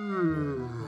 Hmm.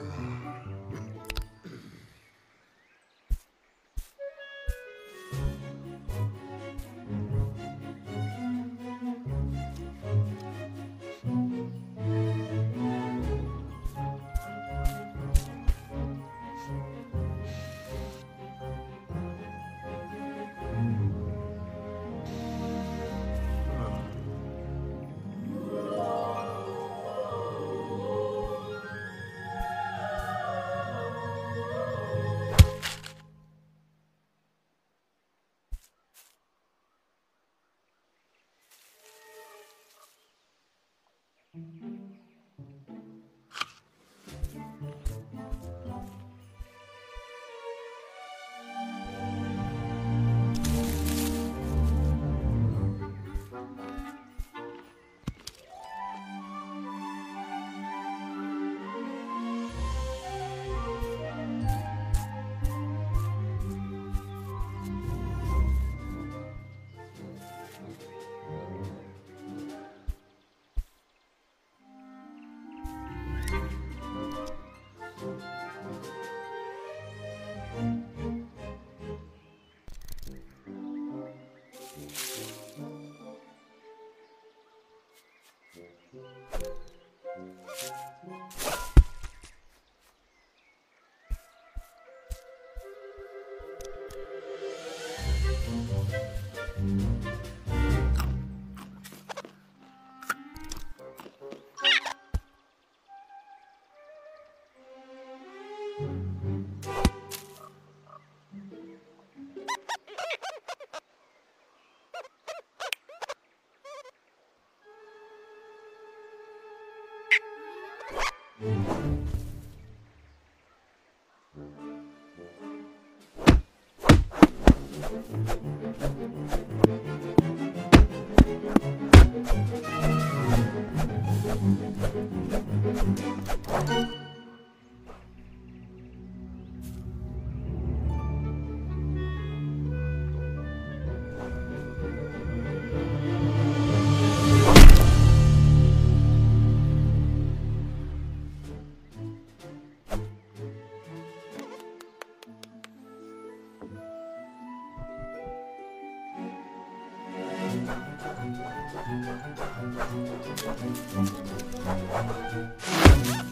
Música Thank you.